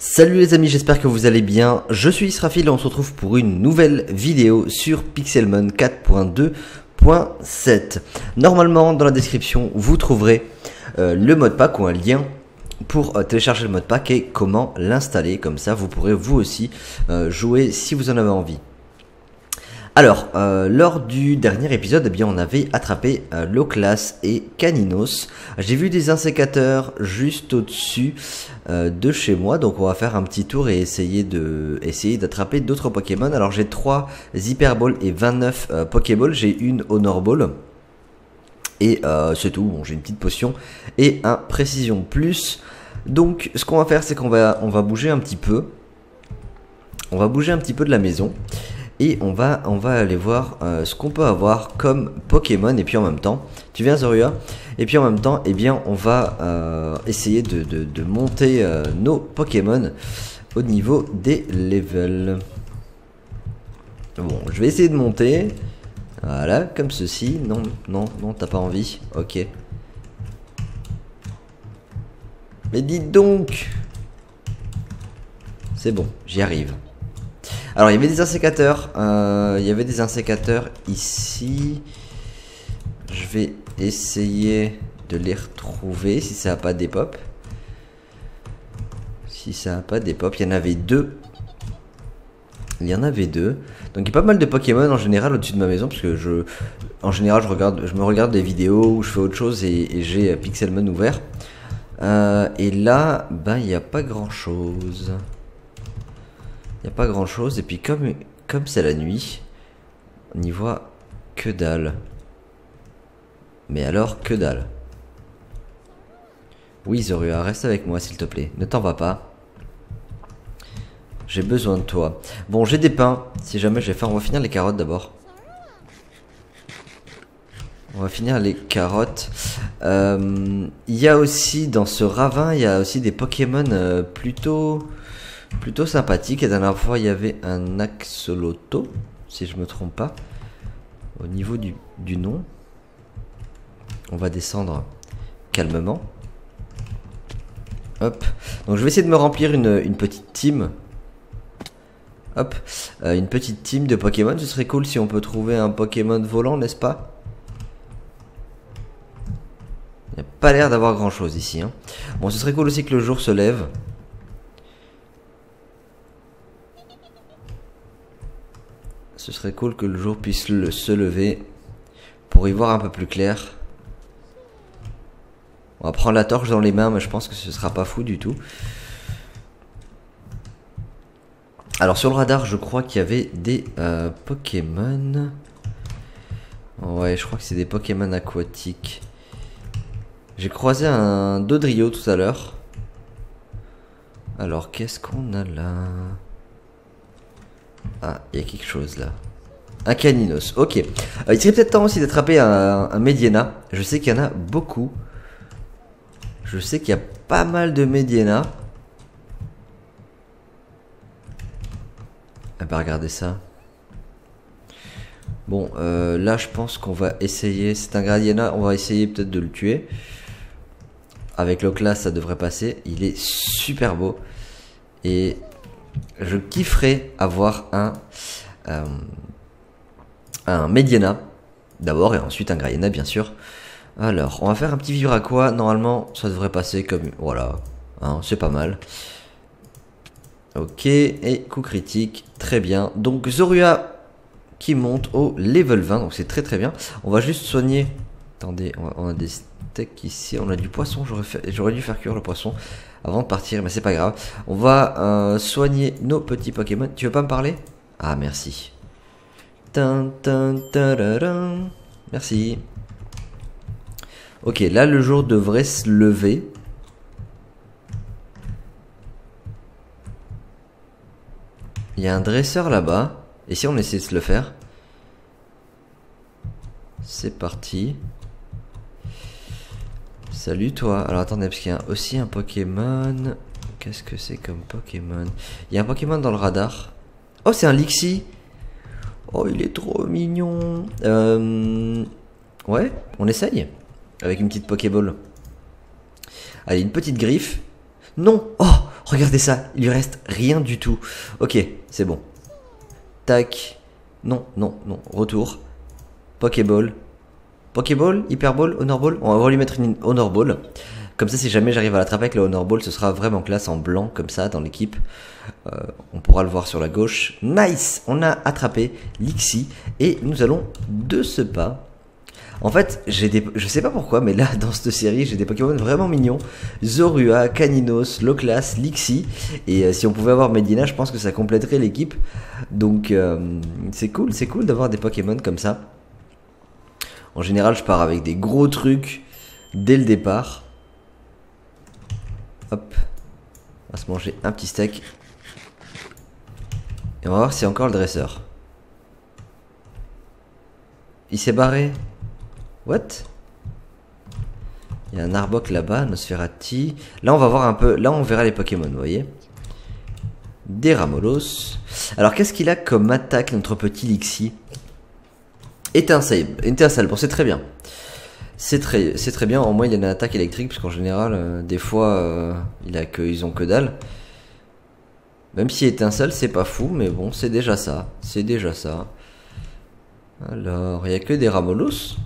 Salut les amis, j'espère que vous allez bien. Je suis Israfil et on se retrouve pour une nouvelle vidéo sur Pixelmon 4.2.7. Normalement, dans la description, vous trouverez euh, le mode pack ou un lien pour euh, télécharger le mode pack et comment l'installer. Comme ça, vous pourrez vous aussi euh, jouer si vous en avez envie. Alors, euh, lors du dernier épisode, eh bien, on avait attrapé euh, Loclas et Caninos. J'ai vu des insécateurs juste au-dessus euh, de chez moi, donc on va faire un petit tour et essayer d'attraper d'autres Pokémon. Alors j'ai 3 Hyper Ball et 29 euh, Pokéball. J'ai une Honor Ball. Et c'est tout, bon, j'ai une petite potion et un Précision Plus. Donc ce qu'on va faire, c'est qu'on va, on va bouger un petit peu. On va bouger un petit peu de la maison et on va, on va aller voir euh, ce qu'on peut avoir comme Pokémon et puis en même temps, tu viens Zorua et puis en même temps, eh bien, on va euh, essayer de, monter euh, nos Pokémon au niveau des levels. Bon, je vais essayer de monter. Voilà, comme ceci. Non, non, non, t'as pas envie. Ok. Mais dites donc C'est bon, j'y arrive. Alors il y avait des insécateurs, euh, il y avait des insécateurs ici. Je vais essayer de les retrouver si ça n'a pas des pop. Si ça n'a pas des pop, il y en avait deux. Il y en avait deux. Donc il y a pas mal de Pokémon en général au-dessus de ma maison parce que je, en général, je regarde, me regarde des vidéos où je fais autre chose et, j'ai euh, Pixelmon ouvert. Euh, et là, ben il n'y a pas grand chose. Il a pas grand chose. Et puis comme comme c'est la nuit, on n'y voit que dalle. Mais alors, que dalle. Oui, Zorua, reste avec moi s'il te plaît. Ne t'en va pas. J'ai besoin de toi. Bon, j'ai des pains. Si jamais je vais faire, on va finir les carottes d'abord. On va finir les carottes. Euh, Il y a aussi dans ce ravin, il y a aussi des Pokémon euh, plutôt plutôt sympathiques. La dernière fois, il y avait un Axoloto, si je me trompe pas, au niveau du, nom. On va descendre calmement. Hop. Donc je vais essayer de me remplir une, petite team. Hop. Euh, une petite team de Pokémon. Ce serait cool si on peut trouver un Pokémon volant, n'est-ce pas? Il n'y a pas l'air d'avoir grand chose ici. hein. Bon, ce serait cool aussi que le jour se lève. Ce serait cool que le jour puisse se lever pour y voir un peu plus clair. On va prendre la torche dans les mains, mais je pense que ce sera pas fou du tout. Alors sur le radar, je crois qu'il y avait des euh, Pokémon. Ouais, je crois que c'est des Pokémon aquatiques. J'ai croisé un Dodrio tout à l'heure. Alors qu'est-ce qu'on a là? Ah, il y a quelque chose là. Un Caninos, ok. Euh, il serait peut-être temps aussi d'attraper un, un. Je sais qu'il y en a beaucoup. Je sais qu'il y a pas mal de Mediana. Ah bah regardez ça. Bon, euh, là je pense qu'on va essayer. C'est un Gradiana, on va essayer peut-être de le tuer. Avec le class, ça devrait passer. Il est super beau. Et je kifferais avoir un, euh, Mediana d'abord et ensuite un Gradiana bien sûr. Alors, on va faire un petit vivre à quoi? Normalement, ça devrait passer comme... Voilà, hein, c'est pas mal. Ok, et coup critique, très bien. Donc Zorua qui monte au level 20, donc c'est très très bien. On va juste soigner... Attendez, on a, des steaks ici, on a du poisson, j'aurais dû faire cuire le poisson avant de partir, mais c'est pas grave. On va euh, soigner nos petits Pokémon. Tu veux pas me parler? Ah, merci. Merci. Ok, là le jour devrait se lever. Il y a un dresseur là-bas. Et si on essaie de se le faire? C'est parti. Salut toi. Alors attendez, parce qu'il y a aussi un Pokémon. Qu'est-ce que c'est comme Pokémon? Il y a un Pokémon dans le radar. Oh, c'est un Lixie. Oh, il est trop mignon. Euh... Ouais, on essaye. Avec une petite Pokéball. Allez, une petite griffe. Non Oh Regardez ça, il lui reste rien du tout. Ok, c'est bon. Tac. Non, non, non. Retour. Pokéball. Pokéball, Hyperball, Honorball. On va lui mettre une Honorball. Comme ça, si jamais j'arrive à l'attraper avec le Honorball, ce sera vraiment classe en blanc, comme ça, dans l'équipe. Euh, on pourra le voir sur la gauche. Nice On a attrapé Lixie. Et nous allons de ce pas en fait, je sais pas pourquoi, mais là, dans cette série, j'ai des Pokémon vraiment mignons. Zorua, Caninos, Loclas, Lixie. Et euh, si on pouvait avoir Medina, je pense que ça compléterait l'équipe. Donc, euh, c'est cool, c'est cool d'avoir des Pokémon comme ça. En général, je pars avec des gros trucs dès le départ. Hop. On va se manger un petit steak. Et on va voir si encore le dresseur. Il s'est barré. What? Il y a un Arbok là-bas, Nosferati. Là, on va voir un peu. Là, on verra les Pokémon, vous voyez Des Ramolos. Alors, qu'est-ce qu'il a comme attaque, notre petit Lixie Étincelle. Étincelle, bon, c'est très bien. C'est très, bien. Au moins, il y a une attaque électrique, puisqu'en général, euh, des fois, euh, il que, ils ont que dalle. Même si étincelle, c'est pas fou, mais bon, c'est déjà ça. C'est déjà ça. Alors, il y a que des Ramolos.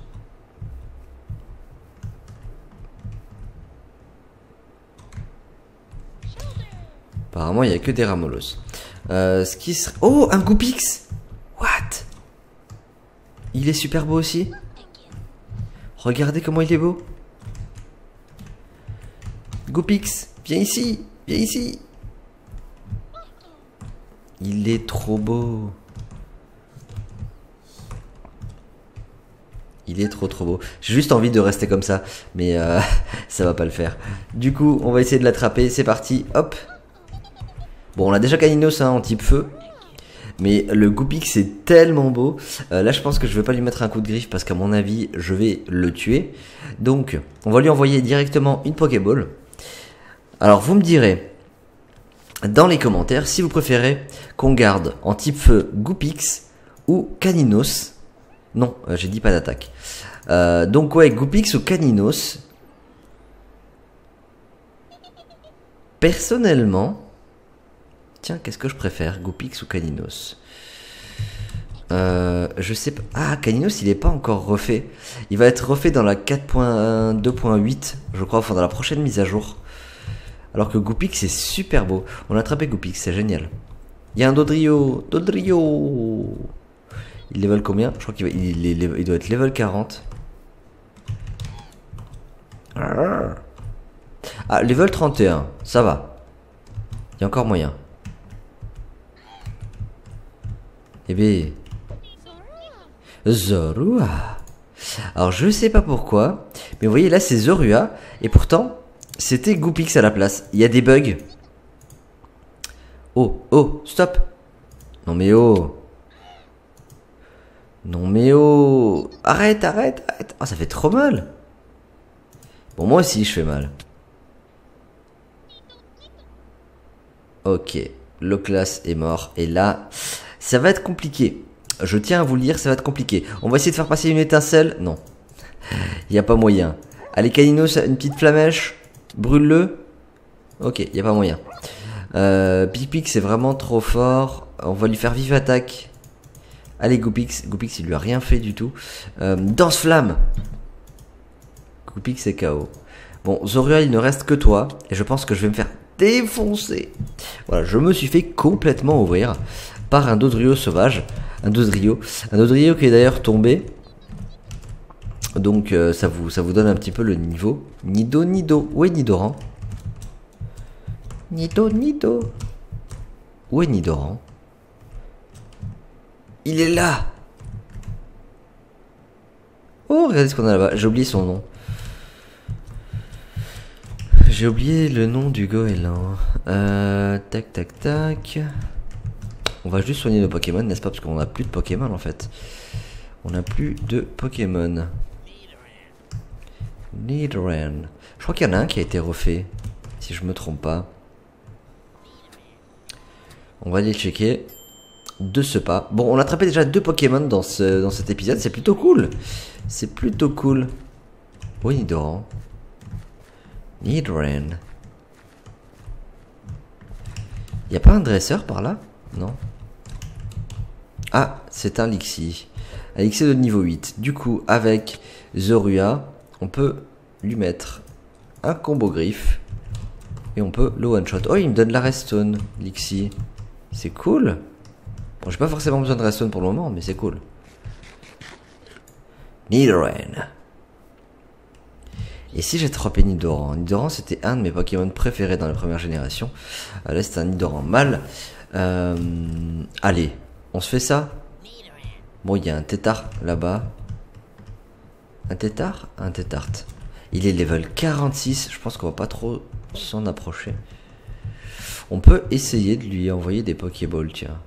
Apparemment, il n'y a que des Ramolos. Euh, ce qui. Oh, un Goupix What? Il est super beau aussi Regardez comment il est beau. Goupix, viens ici, viens ici. Il est trop beau. Il est trop trop beau. J'ai juste envie de rester comme ça, mais euh, ça va pas le faire. Du coup, on va essayer de l'attraper. C'est parti, hop. Bon, on a déjà Caninos hein, en type feu. Mais le Goupix c'est tellement beau. Euh, là, je pense que je vais pas lui mettre un coup de griffe parce qu'à mon avis, je vais le tuer. Donc, on va lui envoyer directement une Pokéball. Alors, vous me direz dans les commentaires si vous préférez qu'on garde en type feu Goupix ou Caninos. Non, euh, j'ai dit pas d'attaque. Euh, donc, ouais, Goupix ou Caninos. Personnellement, Tiens, qu'est-ce que je préfère Goupix ou Caninos? Euh, je sais pas. Ah, Caninos, il est pas encore refait. Il va être refait dans la 4.2.8, je crois, enfin dans la prochaine mise à jour. Alors que Goupix, c'est super beau. On a attrapé Goupix, c'est génial. Il y a un Dodrio. Dodrio Il level combien? Je crois qu'il il, doit être level 40. Ah, level 31, ça va. Il y a encore moyen. Eh. Zorua. Alors je sais pas pourquoi, mais vous voyez là c'est Zorua, et pourtant c'était Goupix à la place. Il y a des bugs. Oh, oh, stop. Non mais oh. Non mais oh. Arrête, arrête, arrête. Oh ça fait trop mal. Bon moi aussi je fais mal. Ok, Loclas est mort, et là... Ça va être compliqué. Je tiens à vous le dire, ça va être compliqué. On va essayer de faire passer une étincelle. Non. Il n'y a pas moyen. Allez, Caninos, une petite flamèche. Brûle-le. Ok, il n'y a pas moyen. Euh, Pic c'est vraiment trop fort. On va lui faire vive attaque. Allez, Goupix. Goupix, il lui a rien fait du tout. Euh, danse flamme. Goupix c'est KO. Bon, Zorua, il ne reste que toi. Et je pense que je vais me faire défoncer. Voilà, je me suis fait complètement ouvrir par un Dodrio sauvage. Un Dodrio. Un Dodrio qui est d'ailleurs tombé. Donc euh, ça, vous, ça vous donne un petit peu le niveau. Nido, Nido. Où est Nidoran Nido, Nido. Où est Nidoran Il est là Oh, regardez ce qu'on a là-bas. J'ai oublié son nom. J'ai oublié le nom du goéland. Euh, tac, tac, tac. On va juste soigner nos Pokémon, n'est-ce pas? Parce qu'on n'a plus de Pokémon en fait. On n'a plus de Pokémon. Nidoran. Je crois qu'il y en a un qui a été refait, si je me trompe pas. On va aller checker de ce pas. Bon, on a attrapé déjà deux Pokémon dans, ce, dans cet épisode, c'est plutôt cool. C'est plutôt cool. Oui, Nidoran. Nidoran. Y a pas un dresseur par là? Non. C'est un Lixi. Un Lixi de niveau 8. Du coup, avec Zorua, on peut lui mettre un combo griffe. Et on peut le one shot. Oh, il me donne la restone, Lixi. C'est cool. Bon, j'ai pas forcément besoin de restone pour le moment, mais c'est cool. Nidoran. Et si j'ai trompé Nidoran? Nidoran c'était un de mes Pokémon préférés dans la première génération. Euh, là c'est un Nidoran mâle. Euh, allez, on se fait ça Bon, il y a un tétard là-bas. Un tétard? Un tétart. Il est level 46. Je pense qu'on va pas trop s'en approcher. On peut essayer de lui envoyer des Pokéballs, tiens.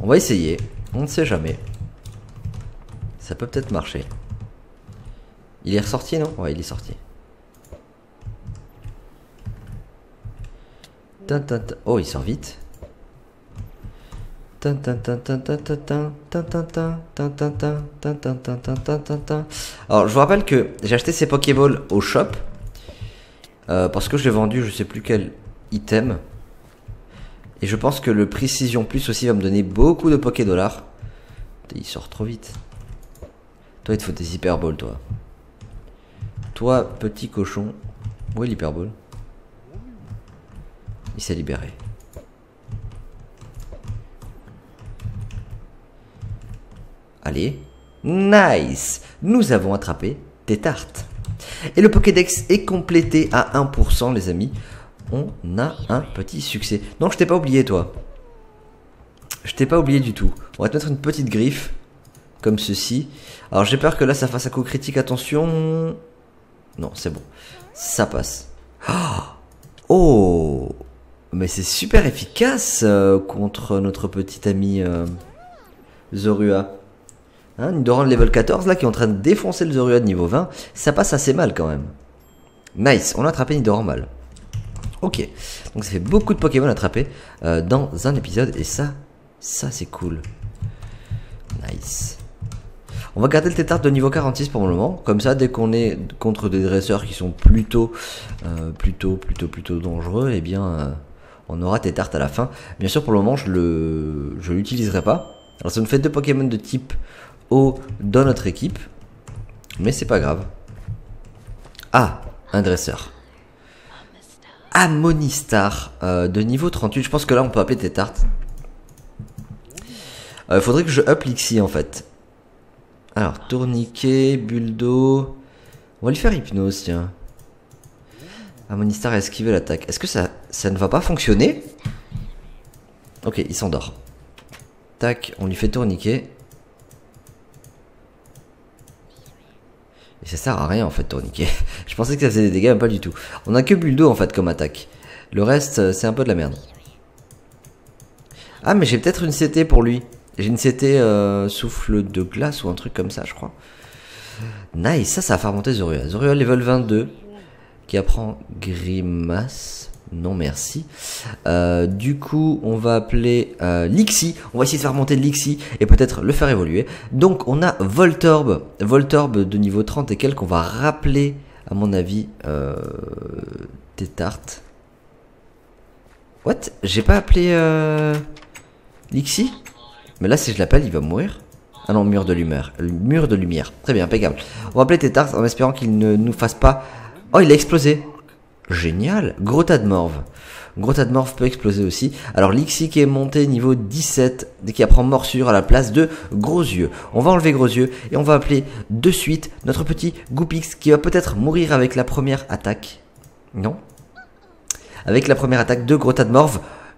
On va essayer. On ne sait jamais. Ça peut peut-être marcher. Il est ressorti, non? Ouais, il est sorti. Oh, il sort vite. Alors, je vous rappelle que j'ai acheté ces Pokéballs au shop. parce que je l'ai vendu, je sais plus quel item. Et je pense que le Précision Plus aussi va me donner beaucoup de Poké Dollars. Il sort trop vite. Toi, il te faut des hyperboles, toi. Toi, petit cochon. Où est l'hyperbole Il s'est libéré. Allez. Nice Nous avons attrapé des tartes. Et le Pokédex est complété à 1%, les amis. On a un petit succès. Non, je t'ai pas oublié, toi. Je t'ai pas oublié du tout. On va te mettre une petite griffe comme ceci. Alors j'ai peur que là ça fasse un coup critique, attention. Non, c'est bon. Ça passe. Oh Mais c'est super efficace euh, contre notre petit ami euh, Zorua. Hein, Nidoran level 14 là qui est en train de défoncer le Zorua de niveau 20. Ça passe assez mal quand même. Nice, on a attrapé Nidoran mal. Ok, donc ça fait beaucoup de Pokémon attrapés euh, dans un épisode et ça, ça c'est cool. Nice. On va garder le tétard de niveau 46 pour le moment. Comme ça, dès qu'on est contre des dresseurs qui sont plutôt, plutôt, plutôt, plutôt dangereux, eh bien, on aura tétard à la fin. Bien sûr, pour le moment, je le, je l'utiliserai pas. Alors, ça nous fait deux Pokémon de type eau dans notre équipe. Mais c'est pas grave. Ah, un dresseur. Amonistar euh, de niveau 38. Je pense que là, on peut appeler Tétart. Il faudrait que je up Lixie en fait. Alors, tourniquet, d'eau. On va lui faire hypnose, tiens. Amonistar a esquivé l'attaque. Est-ce que ça, ça ne va pas fonctionner? Ok, il s'endort. Tac, on lui fait tourniquet. Et ça sert à rien en fait, tourniquet. Je pensais que ça faisait des dégâts, mais pas du tout. On a que d'eau en fait comme attaque. Le reste, euh, c'est un peu de la merde. Ah, mais j'ai peut-être une CT pour lui. J'ai une CT euh, souffle de glace ou un truc comme ça, je crois. Nice, ça, ça va faire monter Zorua. Zorua level 22, qui apprend Grimace. Non, merci. Euh, du coup, on va appeler euh, Lixie. On va essayer de faire monter Lixie et peut-être le faire évoluer. Donc, on a Voltorb. Voltorb de niveau 30 et quelques. On va rappeler, à mon avis, euh. What? J'ai pas appelé euh, Lixie mais là, si je l'appelle, il va mourir. Ah non, mur de lumière. Mur de lumière. Très bien, impeccable. On va appeler Tétart en espérant qu'il ne nous fasse pas... Oh, il a explosé. Génial. Gros de de peut exploser aussi. Alors Lixi qui est monté niveau 17, qui apprend morsure à la place de gros yeux. On va enlever gros yeux et on va appeler de suite notre petit Goopix qui va peut-être mourir avec la première attaque. Non Avec la première attaque de gros de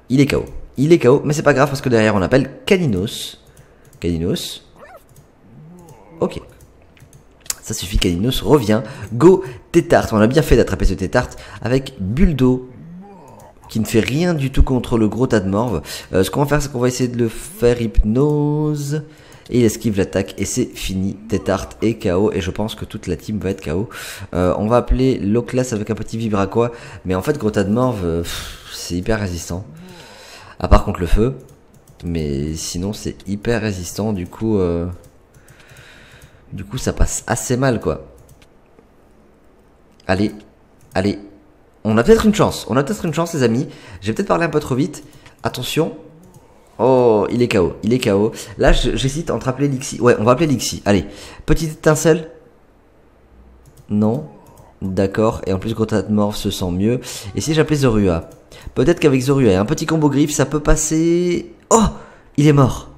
il est KO. Il est KO, mais c'est pas grave parce que derrière on appelle Caninos. Caninos. Ok. Ça suffit, Caninos revient. Go Tétart. On a bien fait d'attraper ce Tétart avec Buldo qui ne fait rien du tout contre le gros de morve. Euh, ce qu'on va faire, c'est qu'on va essayer de le faire hypnose. Et il esquive l'attaque et c'est fini. Tétart est KO et je pense que toute la team va être KO. Euh, on va appeler Loclas avec un petit vibraquois. Mais en fait, gros tas de morve, euh, c'est hyper résistant. À part contre le feu. Mais sinon, c'est hyper résistant. Du coup, du coup, ça passe assez mal, quoi. Allez, Allez, on a peut-être une chance. On a peut-être une chance, les amis. J'ai peut-être parlé un peu trop vite. Attention. Oh, il est KO. Il est KO. Là, j'hésite entre appeler Lixi. Ouais, on va appeler Lixi. Allez, petite étincelle. Non. D'accord. Et en plus, Morph se sent mieux. Et si j'appelais Zorua? Peut-être qu'avec Zorua un petit combo griffe, ça peut passer... Oh Il est mort.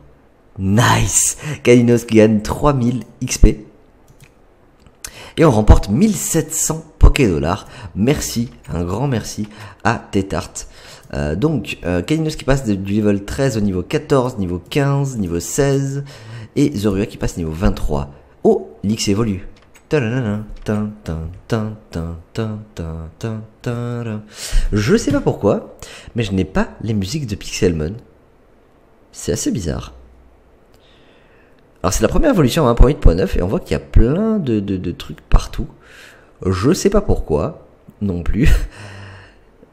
Nice Kalinos qui gagne 3000 XP. Et on remporte 1700 Poké Dollars. Merci, un grand merci à Tétart. Euh, donc, euh, Kalinos qui passe du level 13 au niveau 14, niveau 15, niveau 16. Et Zorua qui passe niveau 23. Oh, l'X évolue. Je sais pas pourquoi, mais je n'ai pas les musiques de Pixelmon. C'est assez bizarre. Alors c'est la première évolution à 1.8.9 et on voit qu'il y a plein de, de, trucs partout. Je sais pas pourquoi, non plus.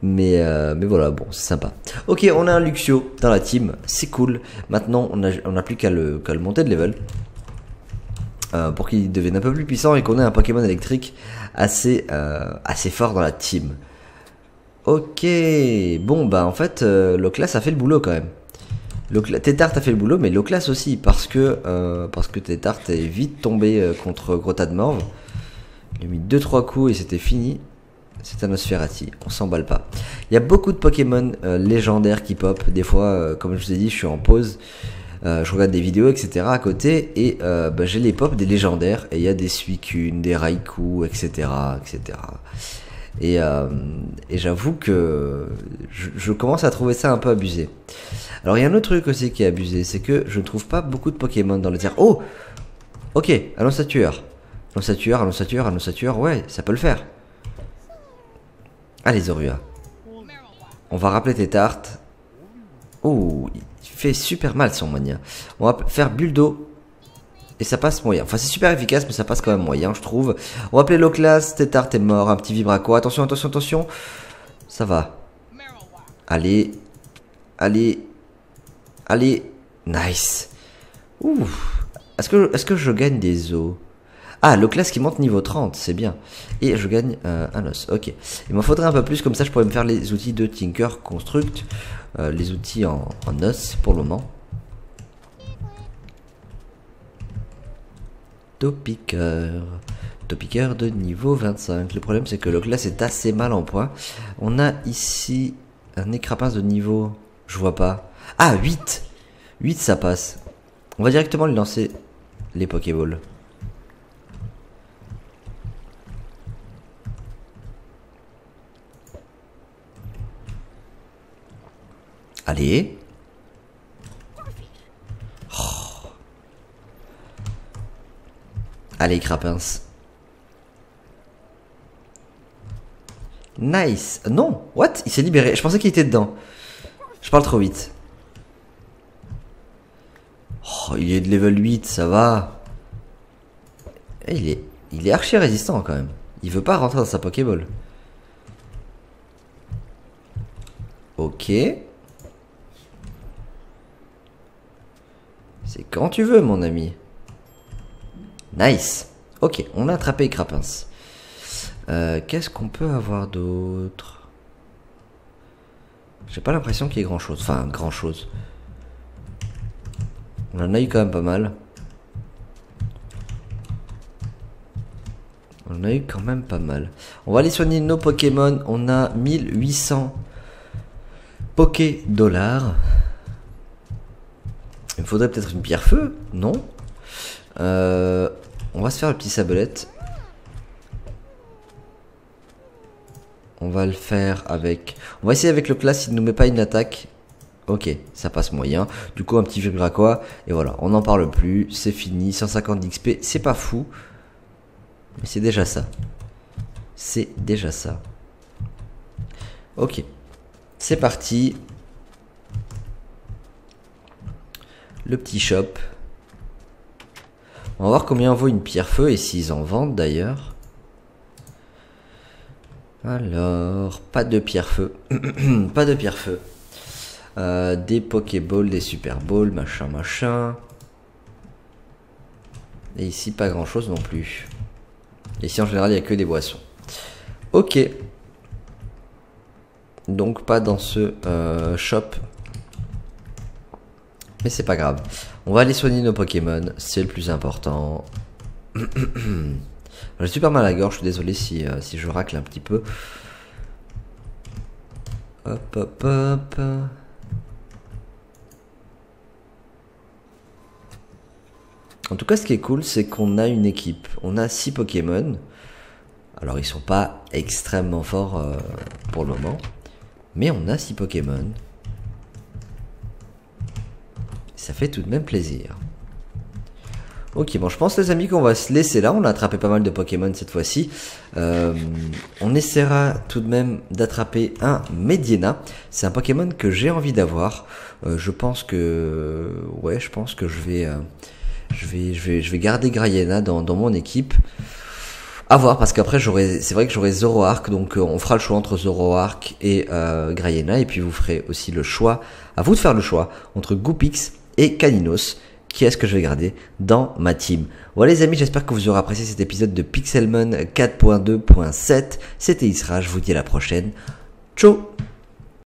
Mais, euh, mais voilà, bon, c'est sympa. Ok, on a un Luxio dans la team, c'est cool. Maintenant, on n'a plus qu'à le, le monter de level. Euh, pour qu'il devienne un peu plus puissant et qu'on ait un Pokémon électrique assez, euh, assez fort dans la team. Ok, bon bah en fait, euh, Loclas a fait le boulot quand même. Tétart a fait le boulot, mais Loclas aussi, parce que, euh, parce que est vite tombé euh, contre Grota de Morve. Il a mis 2-3 coups et c'était fini. C'est un Osferati, on s'emballe pas. Il y a beaucoup de Pokémon légendaires qui pop. Des fois, comme je vous ai dit, je suis en pause. Euh, je regarde des vidéos, etc. à côté, et euh, bah, j'ai les pop des légendaires, et il y a des Suicune, des Raikou, etc. etc. Et, euh, et j'avoue que je, commence à trouver ça un peu abusé. Alors il y a un autre truc aussi qui est abusé, c'est que je ne trouve pas beaucoup de Pokémon dans les airs. Oh Ok, allons Sature. Allons Sature, allons Sature, allons Sature, ouais, ça peut le faire. Allez Zorua. On va rappeler tes tartes. Oh, fait super mal son mania. On va faire d'eau. Et ça passe moyen. Enfin, c'est super efficace, mais ça passe quand même moyen, je trouve. On va appeler Loclas. Tétard est mort. Un petit vibraco. Attention, attention, attention. Ça va. Allez. Allez. Allez. Nice. Ouf. Est-ce que, je gagne des os? Ah, le classe qui monte niveau 30, c'est bien. Et je gagne euh, un os, ok. Il m'en faudrait un peu plus, comme ça je pourrais me faire les outils de Tinker Construct. Euh, les outils en, os pour le moment. Topiqueur. Topiqueur de niveau 25. Le problème c'est que le classe est assez mal en point. On a ici un écrapin de niveau... Je vois pas. Ah, 8 8 ça passe. On va directement lui lancer les Pokéballs. Allez. Allez, Crapins. Nice. Non, what? Il s'est libéré. Je pensais qu'il était dedans. Je parle trop vite. Oh, il est de level 8, ça va. Eh, il est, il est archi résistant quand même. Il veut pas rentrer dans sa Pokéball. Ok. C'est quand tu veux, mon ami. Nice. Ok, on a attrapé Crapins. Euh, Qu'est-ce qu'on peut avoir d'autre? J'ai pas l'impression qu'il y ait grand chose. Enfin, grand chose. On en a eu quand même pas mal. On en a eu quand même pas mal. On va aller soigner nos Pokémon. On a 1800 Poké dollars. Il me faudrait peut-être une pierre feu, non? Euh, On va se faire le petit sabolette. On va le faire avec... On va essayer avec le classe, il ne nous met pas une attaque. Ok, ça passe moyen. Du coup, un petit quoi Et voilà, on n'en parle plus. C'est fini. 150 d'XP, c'est pas fou. Mais c'est déjà ça. C'est déjà ça. Ok. C'est parti. le petit shop. On va voir combien vaut une pierre feu et s'ils en vendent d'ailleurs. Alors, pas de pierre feu. pas de pierre feu. Euh, des Pokéballs, des Super Balls, machin, machin. Et ici, pas grand chose non plus. Ici, en général, il n'y a que des boissons. Ok. donc pas dans ce euh, shop. Mais c'est pas grave. On va aller soigner nos Pokémon, c'est le plus important. J'ai super mal à la gorge, je suis désolé si, euh, si je racle un petit peu. Hop, hop, hop. En tout cas, ce qui est cool, c'est qu'on a une équipe. On a 6 Pokémon. Alors, ils sont pas extrêmement forts euh, pour le moment. Mais on a 6 Pokémon. Ça fait tout de même plaisir. Ok, bon, je pense les amis qu'on va se laisser là. On a attrapé pas mal de Pokémon cette fois-ci. Euh, on essaiera tout de même d'attraper un Mediena. C'est un Pokémon que j'ai envie d'avoir. Euh, je pense que... Ouais, je pense que je vais... Euh, je vais, je vais, je vais garder Grayena dans, mon équipe. À voir, parce qu'après, j'aurai, c'est vrai que j'aurai Zoroark, donc on fera le choix entre Zoroark et euh, Grayena, et puis vous ferez aussi le choix, à vous de faire le choix, entre Goopix et Caninos, qui est-ce que je vais garder dans ma team. Voilà les amis, j'espère que vous aurez apprécié cet épisode de Pixelmon 4.2.7. C'était Isra, je vous dis à la prochaine. Ciao